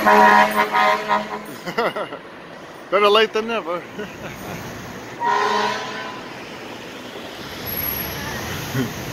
Better late than never.